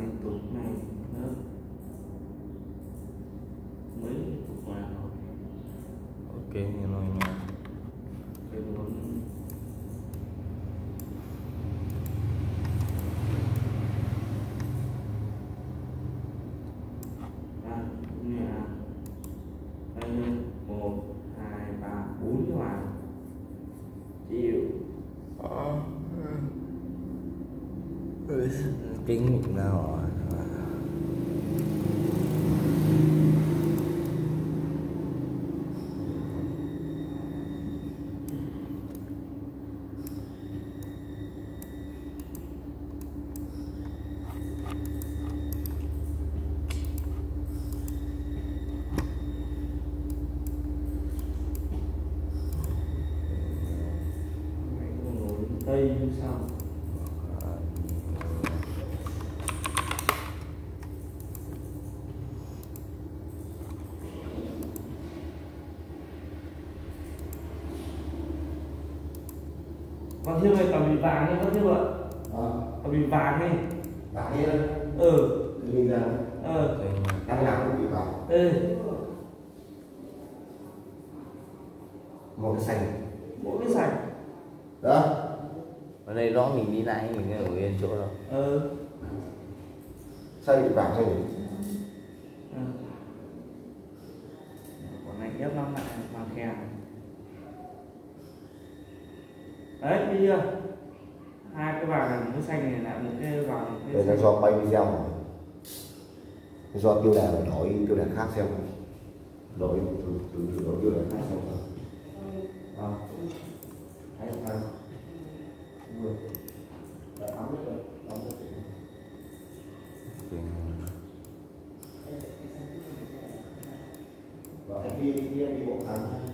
liên tục này nữa mấy tục vàng rồi ok như nói nha. À, một hai ba bốn cái vàng kính mình ra rồi Mày cũng ngồi tây như sao? Con thiêu này tầm bị vàng đi con thiêu ạ à, Tầm bị vàng đi. Bạn đi lên Ừ. Từ mình ra. Ờ. Năm nào cũng bị vào Ừ. Một cái sành. Mỗi cái sạch đó ở đây rõ mình đi lại mình ở yên chỗ đâu. Ờ sao bị vào sao nhỉ? Ừ. Còn này ép năm lại vào khe này. Đấy, bây giờ hai cái vàng này, cái xanh này lại một cái vàng cái đây là do quay video rồi do tiêu đề phải đổi tiêu đề khác xem. Đổi từ từ đổi tiêu đề khác xem. À. Bộ thẳng